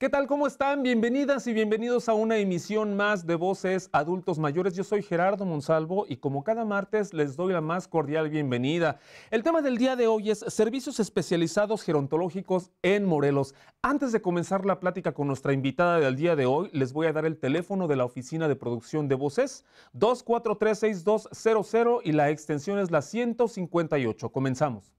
¿Qué tal? ¿Cómo están? Bienvenidas y bienvenidos a una emisión más de Voces Adultos Mayores. Yo soy Gerardo Monsalvo y como cada martes les doy la más cordial bienvenida. El tema del día de hoy es servicios especializados gerontológicos en Morelos. Antes de comenzar la plática con nuestra invitada del día de hoy, les voy a dar el teléfono de la oficina de producción de Voces, 2436200 y la extensión es la 158. Comenzamos.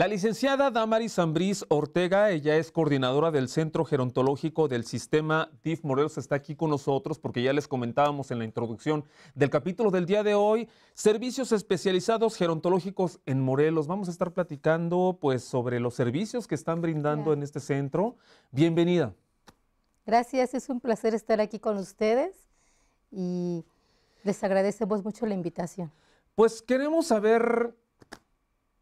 La licenciada Damaris Zambriz Ortega, ella es coordinadora del Centro Gerontológico del Sistema DIF Morelos, está aquí con nosotros porque ya les comentábamos en la introducción del capítulo del día de hoy, servicios especializados gerontológicos en Morelos. Vamos a estar platicando pues sobre los servicios que están brindando en este centro. Bienvenida. Gracias, es un placer estar aquí con ustedes y les agradecemos mucho la invitación. Pues queremos saber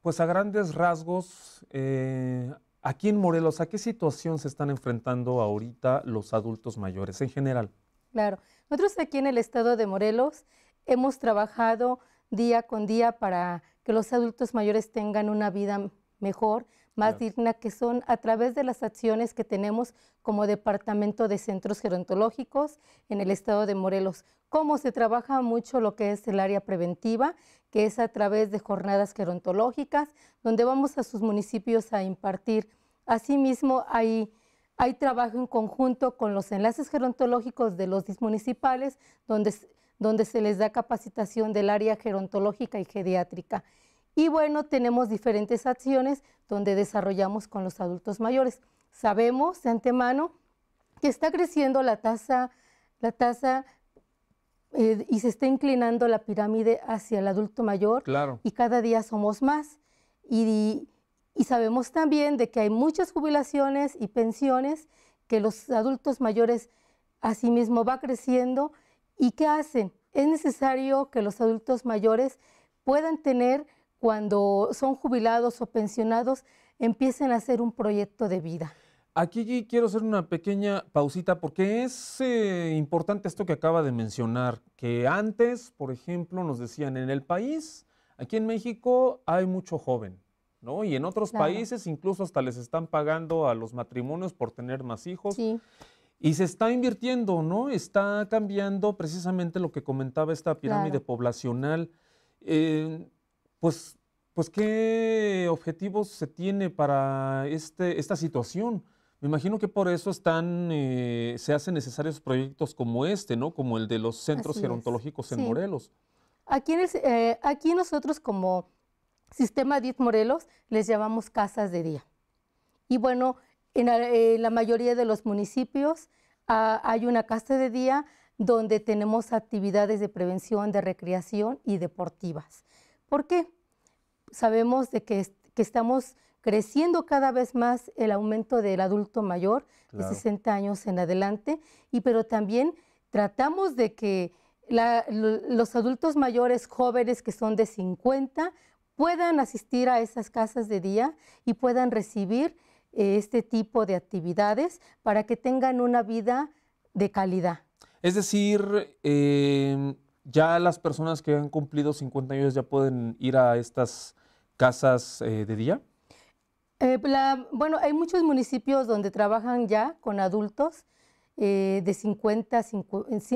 pues a grandes rasgos, eh, aquí en Morelos, ¿a qué situación se están enfrentando ahorita los adultos mayores en general? Claro, nosotros aquí en el estado de Morelos hemos trabajado día con día para que los adultos mayores tengan una vida mejor, más digna, que son a través de las acciones que tenemos como Departamento de Centros Gerontológicos en el estado de Morelos. Cómo se trabaja mucho lo que es el área preventiva, que es a través de jornadas gerontológicas, donde vamos a sus municipios a impartir. Asimismo, hay, hay trabajo en conjunto con los enlaces gerontológicos de los municipales, donde, donde se les da capacitación del área gerontológica y geriátrica. Y bueno, tenemos diferentes acciones donde desarrollamos con los adultos mayores. Sabemos de antemano que está creciendo la tasa, la tasa eh, y se está inclinando la pirámide hacia el adulto mayor. Claro. Y cada día somos más. Y, y sabemos también de que hay muchas jubilaciones y pensiones que los adultos mayores asimismo va creciendo. ¿Y qué hacen? Es necesario que los adultos mayores puedan tener cuando son jubilados o pensionados, empiecen a hacer un proyecto de vida. Aquí quiero hacer una pequeña pausita porque es eh, importante esto que acaba de mencionar, que antes, por ejemplo, nos decían en el país, aquí en México hay mucho joven, ¿no? Y en otros países incluso hasta les están pagando a los matrimonios por tener más hijos. Sí. Y se está invirtiendo, ¿no? Está cambiando precisamente lo que comentaba esta pirámide poblacional. Eh, pues, pues, ¿qué objetivos se tiene para este, esta situación? Me imagino que por eso están, eh, se hacen necesarios proyectos como este, ¿no? Como el de los centros gerontológicos en Morelos. Aquí, eh, aquí nosotros como Sistema DIT Morelos les llamamos casas de día. Y bueno, en, la mayoría de los municipios ah, hay una casa de día donde tenemos actividades de prevención, de recreación y deportivas. ¿Por qué? Sabemos de que, estamos creciendo cada vez más el aumento del adulto mayor de 60 años en adelante, y pero también tratamos de que los adultos mayores jóvenes que son de 50 puedan asistir a esas casas de día y puedan recibir eh, este tipo de actividades para que tengan una vida de calidad. Es decir, eh, ya las personas que han cumplido 50 años ya pueden ir a estas casas eh, de día. Eh, bueno, hay muchos municipios donde trabajan ya con adultos eh, de, 50,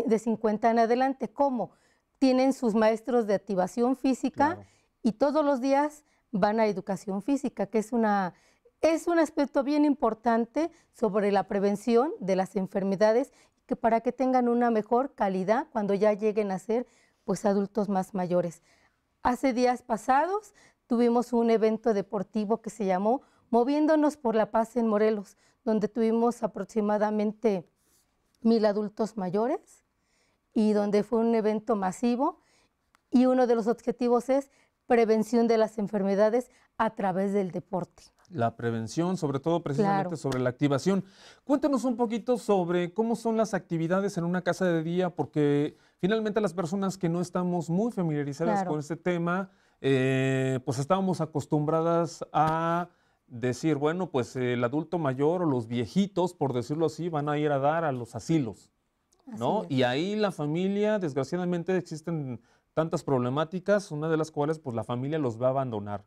de 50 en adelante. ¿Cómo? Tienen sus maestros de activación física y todos los días van a educación física, que es una es un aspecto bien importante sobre la prevención de las enfermedades que para que tengan una mejor calidad cuando ya lleguen a ser pues adultos más mayores. Hace días pasados tuvimos un evento deportivo que se llamó Moviéndonos por la Paz en Morelos, donde tuvimos aproximadamente mil adultos mayores y donde fue un evento masivo y uno de los objetivos es prevención de las enfermedades a través del deporte. La prevención, sobre todo precisamente sobre la activación. Cuéntanos un poquito sobre cómo son las actividades en una casa de día, porque finalmente las personas que no estamos muy familiarizadas con este tema, eh, pues estábamos acostumbradas a decir, bueno, pues el adulto mayor o los viejitos, por decirlo así, van a ir a dar a los asilos, ¿no? Y ahí la familia, desgraciadamente, existen tantas problemáticas, una de las cuales, pues la familia los va a abandonar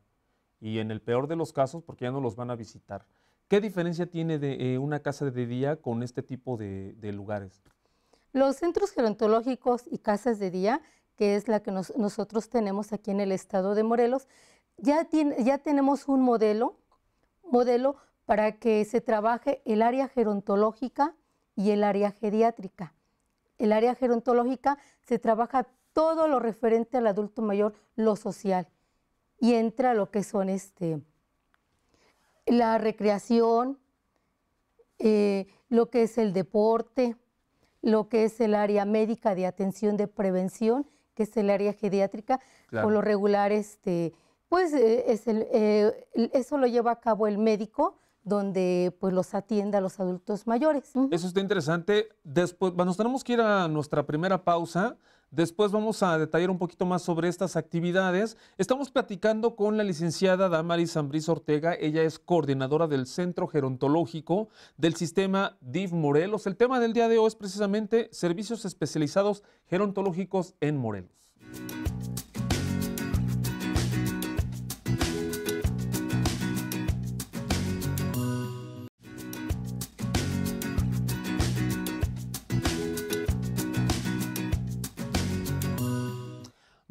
y en el peor de los casos porque ya no los van a visitar. ¿Qué diferencia tiene de eh, una casa de día con este tipo de, lugares? Los centros gerontológicos y casas de día, que es la que nosotros tenemos aquí en el estado de Morelos, ya, tenemos un modelo, modelo para que se trabaje el área gerontológica y el área geriátrica. El área gerontológica se trabaja todo lo referente al adulto mayor, lo social y entra lo que son este, la recreación, eh, lo que es el deporte, lo que es el área médica de atención de prevención, que es el área geriátrica, por lo regular, este, pues eh, es el, eh, eso lo lleva a cabo el médico, donde pues los atiende a los adultos mayores. Eso está interesante. Después, nos tenemos que ir a nuestra primera pausa. Después vamos a detallar un poquito más sobre estas actividades. Estamos platicando con la licenciada Damaris Ambriz Ortega. Ella es coordinadora del Centro Gerontológico del Sistema DIV Morelos. El tema del día de hoy es precisamente servicios especializados gerontológicos en Morelos.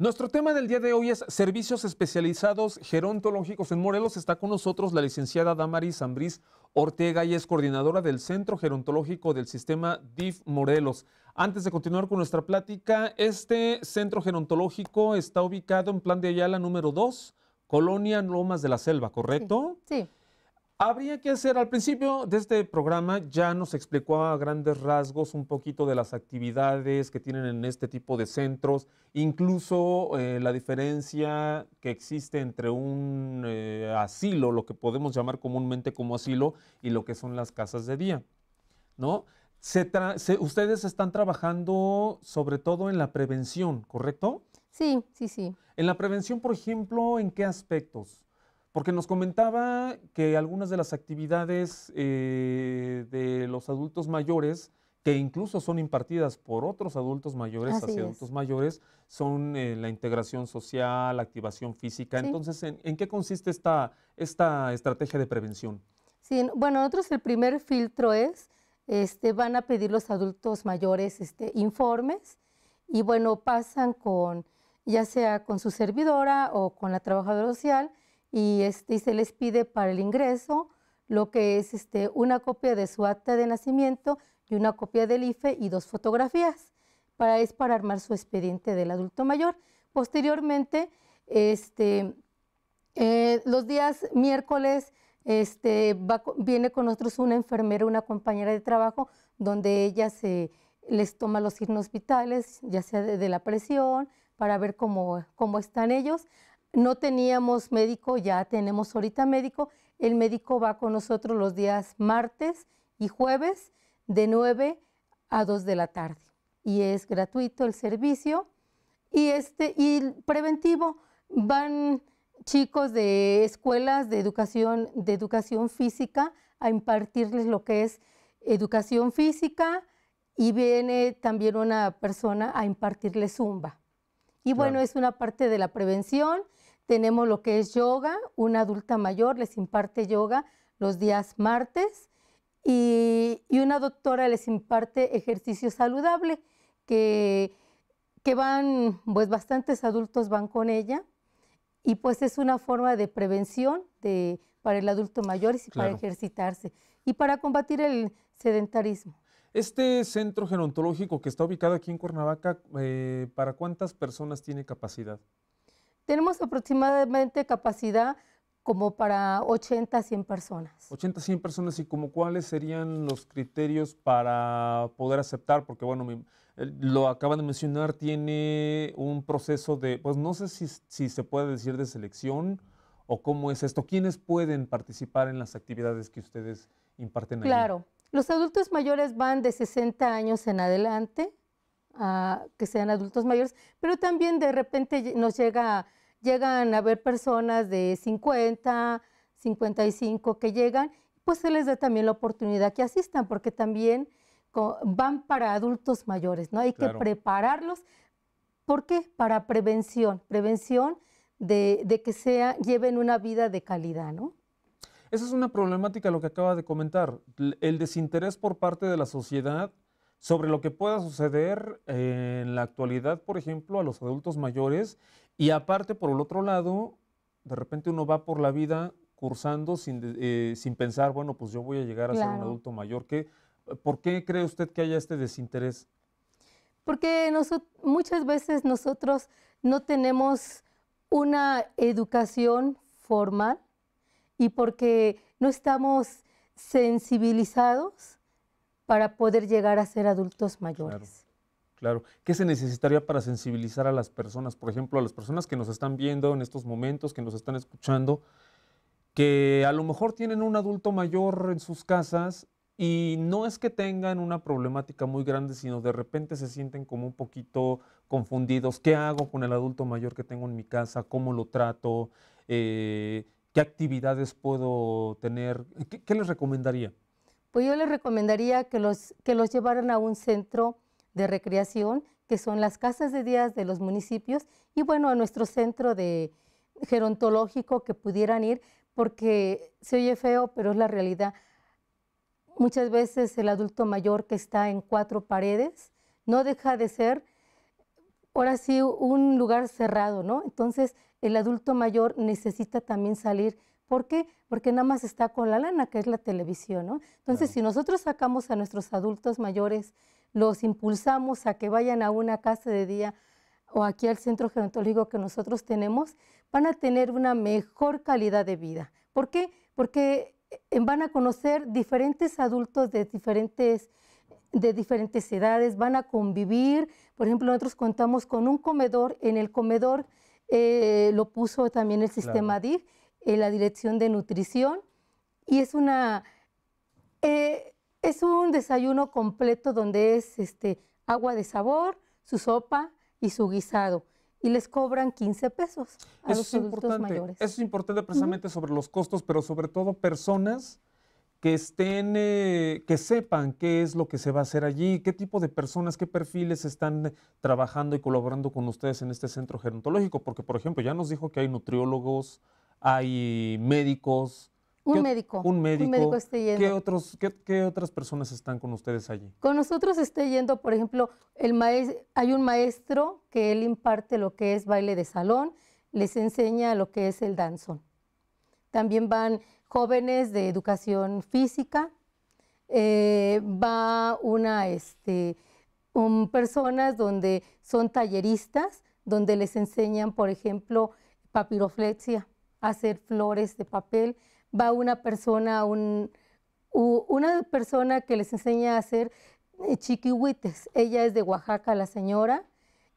Nuestro tema del día de hoy es servicios especializados gerontológicos en Morelos. Está con nosotros la licenciada Damaris Zambriz Ortega y es coordinadora del Centro Gerontológico del Sistema DIF Morelos. Antes de continuar con nuestra plática, este centro gerontológico está ubicado en Plan de Ayala número 2, Colonia Lomas de la Selva, ¿correcto? sí. Habría que hacer, al principio de este programa ya nos explicó a grandes rasgos un poquito de las actividades que tienen en este tipo de centros, incluso eh, la diferencia que existe entre un eh, asilo, lo que podemos llamar comúnmente como asilo, y lo que son las casas de día. ¿no? ustedes están trabajando sobre todo en la prevención, ¿correcto? Sí, sí, sí. En la prevención, por ejemplo, ¿en qué aspectos? Porque nos comentaba que algunas de las actividades eh, de los adultos mayores, que incluso son impartidas por otros adultos mayores hacia adultos mayores, son eh, la integración social, la activación física. Entonces, ¿en, qué consiste esta, esta estrategia de prevención? Sí, bueno, nosotros el primer filtro es, este, van a pedir los adultos mayores este, informes y bueno, pasan con, ya sea con su servidora o con la trabajadora social, y, este, se les pide para el ingreso lo que es este, una copia de su acta de nacimiento y una copia del IFE y dos fotografías. Para, es para armar su expediente del adulto mayor. Posteriormente, este, eh, los días miércoles este, viene con nosotros una enfermera, una compañera de trabajo, donde ella se, les toma los signos vitales, ya sea de, de la presión, para ver cómo, cómo están ellos. No teníamos médico, ya tenemos ahorita médico. El médico va con nosotros los días martes y jueves de 9 a 2 de la tarde. Y es gratuito el servicio. Y, este, y preventivo, van chicos de escuelas de educación, de educación física a impartirles lo que es educación física y viene también una persona a impartirles zumba. Y bueno, es una parte de la prevención tenemos lo que es yoga, una adulta mayor les imparte yoga los días martes y, una doctora les imparte ejercicio saludable que, que van, pues bastantes adultos van con ella y pues es una forma de prevención de, para el adulto mayor y para ejercitarse y para combatir el sedentarismo. Este centro gerontológico que está ubicado aquí en Cuernavaca, eh, ¿para cuántas personas tiene capacidad? Tenemos aproximadamente capacidad como para 80 a 100 personas. 80 a 100 personas y como cuáles serían los criterios para poder aceptar, porque bueno, lo acaban de mencionar, tiene un proceso de, pues no sé si, si se puede decir de selección o cómo es esto? ¿Quiénes pueden participar en las actividades que ustedes imparten ahí? Claro, los adultos mayores van de 60 años en adelante, a que sean adultos mayores, pero también de repente nos llega, llegan a ver personas de 50, 55 que llegan, pues se les da también la oportunidad que asistan, porque también van para adultos mayores, ¿no? Hay que prepararlos. ¿Por qué? Para prevención, prevención de, que sea, lleven una vida de calidad, ¿no? Esa es una problemática lo que acaba de comentar, el desinterés por parte de la sociedad sobre lo que pueda suceder en la actualidad, por ejemplo, a los adultos mayores, y aparte, por el otro lado, de repente uno va por la vida cursando sin, eh, sin pensar, bueno, pues yo voy a llegar a ser un adulto mayor. ¿Qué, ¿Por qué cree usted que haya este desinterés? Porque muchas veces nosotros no tenemos una educación formal y porque no estamos sensibilizados para poder llegar a ser adultos mayores. Claro, ¿Qué se necesitaría para sensibilizar a las personas? Por ejemplo, a las personas que nos están viendo en estos momentos, que nos están escuchando, que a lo mejor tienen un adulto mayor en sus casas y no es que tengan una problemática muy grande, sino de repente se sienten como un poquito confundidos. ¿Qué hago con el adulto mayor que tengo en mi casa? ¿Cómo lo trato? Eh, ¿Qué actividades puedo tener? ¿Qué, les recomendaría? Pues yo les recomendaría que los, que los llevaran a un centro de recreación, que son las casas de días de los municipios, y bueno, a nuestro centro de gerontológico que pudieran ir, porque se oye feo, pero es la realidad Muchas veces el adulto mayor que está en cuatro paredes no deja de ser, ahora sí, un lugar cerrado, ¿no? Entonces el adulto mayor necesita también salir. ¿Por qué? Porque nada más está con la lana, que es la televisión, ¿no? Entonces, si nosotros sacamos a nuestros adultos mayores, los impulsamos a que vayan a una casa de día o aquí al centro gerontológico que nosotros tenemos, van a tener una mejor calidad de vida. ¿Por qué? Porque van a conocer diferentes adultos de diferentes, de diferentes edades, van a convivir. Por ejemplo, nosotros contamos con un comedor, en el comedor eh, lo puso también el sistema DIF, en la Dirección de Nutrición, y es una... Eh, es un desayuno completo donde es este, agua de sabor, su sopa y su guisado. Y les cobran 15 pesos a los adultos mayores. Eso es importante precisamente sobre los costos, pero sobre todo personas que estén, eh, que sepan qué es lo que se va a hacer allí, qué tipo de personas, qué perfiles están trabajando y colaborando con ustedes en este centro gerontológico, porque por ejemplo ya nos dijo que hay nutriólogos, hay médicos, un médico. Un médico. Un médico esté yendo. ¿Qué, otros, qué, otras personas están con ustedes allí? Con nosotros esté yendo, por ejemplo, el hay un maestro que él imparte lo que es baile de salón, les enseña lo que es el danzón. También van jóvenes de educación física, eh, va una, este, personas donde son talleristas, donde les enseñan, por ejemplo, papiroflexia, hacer flores de papel, va una persona, un, una persona que les enseña a hacer eh, chiquihuites. Ella es de Oaxaca, la señora,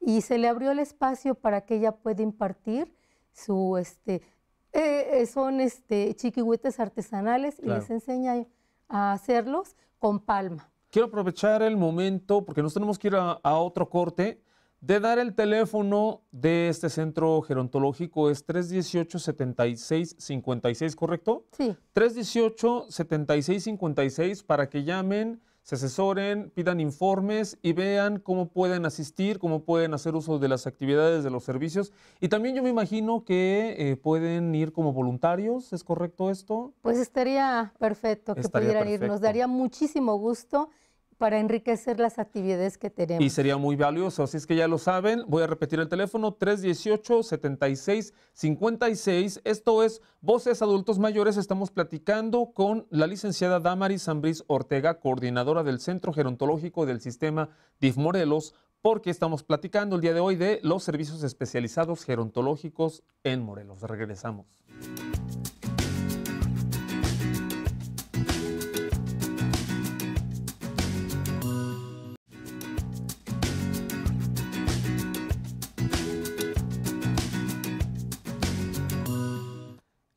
y se le abrió el espacio para que ella pueda impartir su, este, eh, eh, son este, chiquihuites artesanales y les enseña a hacerlos con palma. Quiero aprovechar el momento, porque nos tenemos que ir a otro corte, de dar el teléfono de este centro gerontológico. Es 318-7656, ¿correcto? Sí. 318-7656 para que llamen, se asesoren, pidan informes y vean cómo pueden asistir, cómo pueden hacer uso de las actividades, de los servicios. Y también yo me imagino que eh, pueden ir como voluntarios, ¿es correcto esto? Pues estaría perfecto que pudieran ir. Nos daría muchísimo gusto para enriquecer las actividades que tenemos. Y sería muy valioso, así es que ya lo saben, voy a repetir el teléfono 318-7656. Esto es Voces Adultos Mayores, estamos platicando con la licenciada Damaris Zambriz Ortega, coordinadora del Centro Gerontológico del Sistema DIF Morelos, porque estamos platicando el día de hoy de los servicios especializados gerontológicos en Morelos. Regresamos.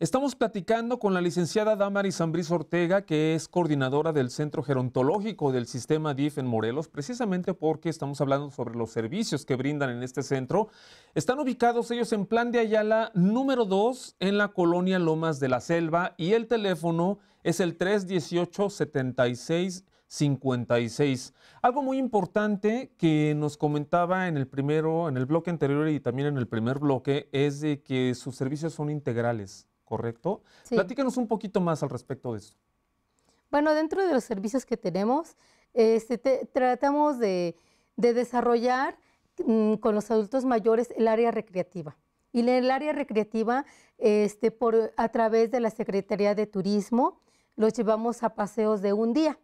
Estamos platicando con la licenciada Damaris Zambriz Ortega, que es coordinadora del Centro Gerontológico del Sistema DIF en Morelos, precisamente porque estamos hablando sobre los servicios que brindan en este centro. Están ubicados ellos en Plan de Ayala número 2 en la colonia Lomas de la Selva y el teléfono es el 318 76 56. Algo muy importante que nos comentaba en el primero, en el bloque anterior y también en el primer bloque es de que sus servicios son integrales. ¿Correcto? Platícanos un poquito más al respecto de eso. Bueno, dentro de los servicios que tenemos, este, tratamos de, desarrollar mm, con los adultos mayores el área recreativa. Y en el área recreativa, este, por, a través de la Secretaría de Turismo, los llevamos a paseos de un día.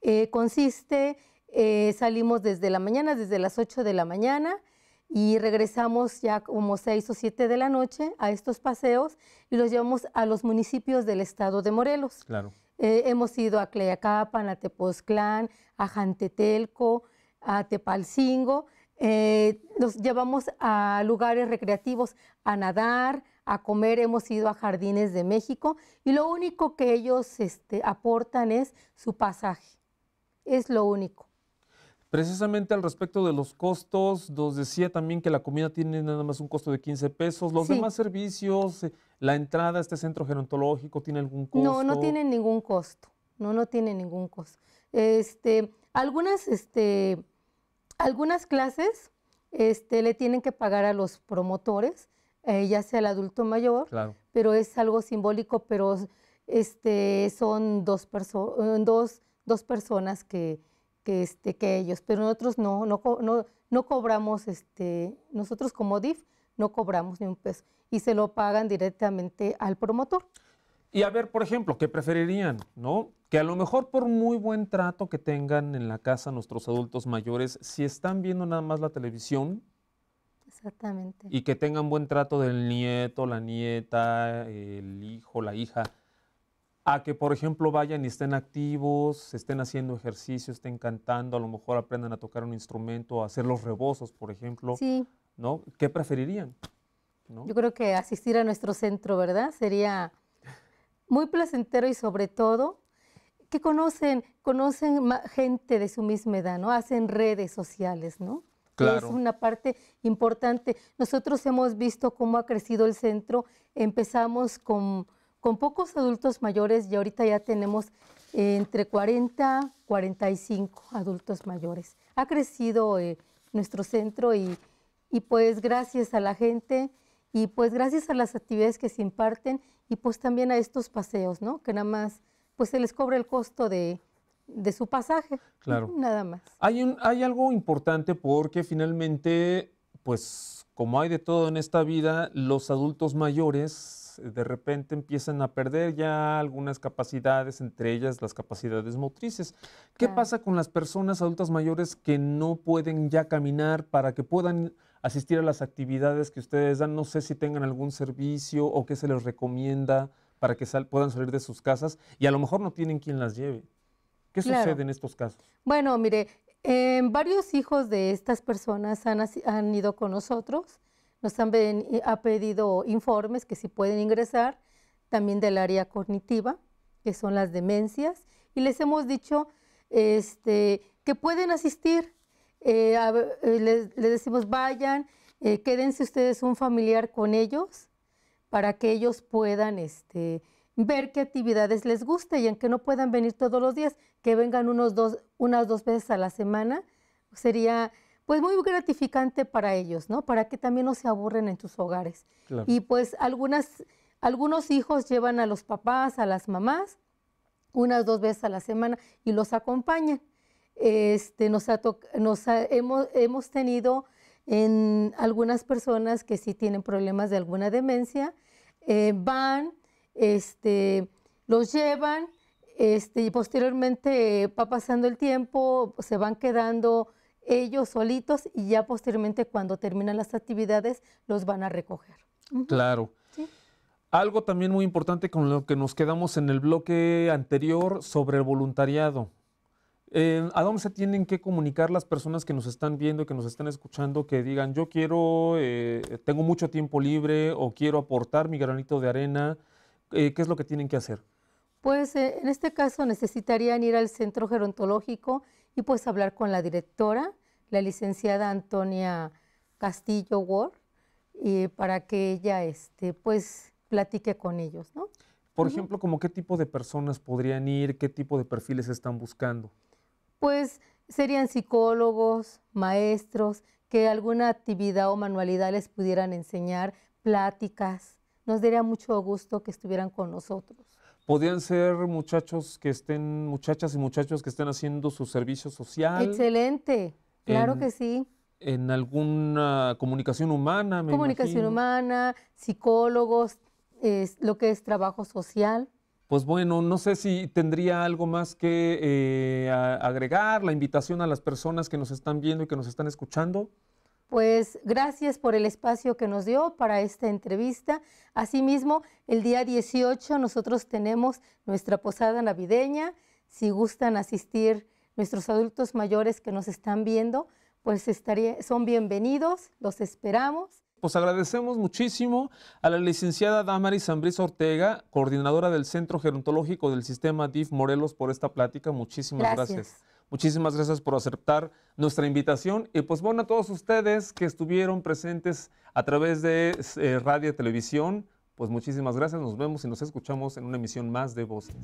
Eh, consiste, eh, salimos desde la mañana, desde las 8 de la mañana, y regresamos ya como seis o siete de la noche a estos paseos y los llevamos a los municipios del estado de Morelos. Claro. Eh, hemos ido a Cleacapan, a Tepoztlán, a Jantetelco, a Tepalcingo. Eh, los llevamos a lugares recreativos, a nadar, a comer. Hemos ido a Jardines de México y lo único que ellos este, aportan es su pasaje. Es lo único. Precisamente al respecto de los costos, nos decía también que la comida tiene nada más un costo de 15 pesos. ¿Los demás servicios, eh, la entrada a este centro gerontológico, tiene algún costo? No, no tiene ningún costo. No, no tiene ningún costo. Este, algunas, este, algunas clases este, le tienen que pagar a los promotores, eh, ya sea el adulto mayor, pero es algo simbólico, pero este, son dos, dos, dos personas que que, este, que ellos, pero nosotros no, no, no, no cobramos, este, nosotros como DIF no cobramos ni un peso y se lo pagan directamente al promotor. Y a ver, por ejemplo, ¿qué preferirían? ¿No? Que a lo mejor por muy buen trato que tengan en la casa nuestros adultos mayores, si están viendo nada más la televisión, Exactamente. Y que tengan buen trato del nieto, la nieta, el hijo, la hija a que, por ejemplo, vayan y estén activos, estén haciendo ejercicio, estén cantando, a lo mejor aprendan a tocar un instrumento, a hacer los rebozos, por ejemplo. Sí. ¿No? ¿Qué preferirían? Yo creo que asistir a nuestro centro, ¿verdad? Sería muy placentero y sobre todo que conocen, conocen gente de su misma edad, ¿no? Hacen redes sociales, ¿no? Claro. Es una parte importante. Nosotros hemos visto cómo ha crecido el centro. Empezamos con con pocos adultos mayores y ahorita ya tenemos eh, entre 40 45 adultos mayores. Ha crecido eh, nuestro centro y, pues gracias a la gente y pues gracias a las actividades que se imparten y pues también a estos paseos, ¿no? Que nada más pues se les cobra el costo de, su pasaje. Claro. Nada más. Hay, un, hay algo importante porque finalmente, pues como hay de todo en esta vida, los adultos mayores de repente empiezan a perder ya algunas capacidades, entre ellas las capacidades motrices. ¿Qué pasa con las personas adultas mayores que no pueden ya caminar para que puedan asistir a las actividades que ustedes dan? No sé si tengan algún servicio o qué se les recomienda para que puedan salir de sus casas y a lo mejor no tienen quien las lleve. ¿Qué sucede en estos casos? Bueno, mire, varios hijos de estas personas han, han ido con nosotros nos han ha pedido informes que si pueden ingresar, también del área cognitiva, que son las demencias, y les hemos dicho este, que pueden asistir. Eh, eh, les, decimos, vayan, eh, quédense ustedes un familiar con ellos para que ellos puedan este, ver qué actividades les gusta y aunque no puedan venir todos los días, que vengan unos dos, unas dos veces a la semana, sería pues muy gratificante para ellos, ¿no? Para que también no se aburren en sus hogares. Y pues algunas, algunos hijos llevan a los papás, a las mamás, unas dos veces a la semana y los acompañan. Este, nos, nos hemos, hemos tenido en algunas personas que sí tienen problemas de alguna demencia, eh, van, este, los llevan, este, y posteriormente va pasando el tiempo, se van quedando ellos solitos y ya posteriormente cuando terminan las actividades los van a recoger. Claro. Algo también muy importante con lo que nos quedamos en el bloque anterior sobre el voluntariado. Eh, ¿A dónde se tienen que comunicar las personas que nos están viendo y que nos están escuchando que digan yo quiero, eh, tengo mucho tiempo libre o quiero aportar mi granito de arena? eh, ¿qué es lo que tienen que hacer? Pues en este caso necesitarían ir al centro gerontológico y pues hablar con la directora, la licenciada Antonia Castillo Ward, y para que ella este, pues platique con ellos, ¿no? Por ejemplo, ¿como qué tipo de personas podrían ir? ¿Qué tipo de perfiles están buscando? Pues serían psicólogos, maestros, que alguna actividad o manualidad les pudieran enseñar, pláticas. Nos daría mucho gusto que estuvieran con nosotros. ¿Podrían ser muchachos que estén, muchachas y muchachos que estén haciendo su servicio social? Excelente, claro que sí. ¿En alguna comunicación humana? comunicación humana, psicólogos, lo que es trabajo social. Pues bueno, no sé si tendría algo más que eh, agregar, la invitación a las personas que nos están viendo y que nos están escuchando. Pues gracias por el espacio que nos dio para esta entrevista. Asimismo, el día 18 nosotros tenemos nuestra posada navideña. Si gustan asistir nuestros adultos mayores que nos están viendo, pues estaría, son bienvenidos, los esperamos. Pues agradecemos muchísimo a la licenciada Damaris Zambrisa Ortega, coordinadora del Centro Gerontológico del Sistema DIF Morelos, por esta plática. Muchísimas gracias. Muchísimas gracias por aceptar nuestra invitación. Y pues bueno, a todos ustedes que estuvieron presentes a través de eh, radio y televisión, pues muchísimas gracias. Nos vemos y nos escuchamos en una emisión más de Voces.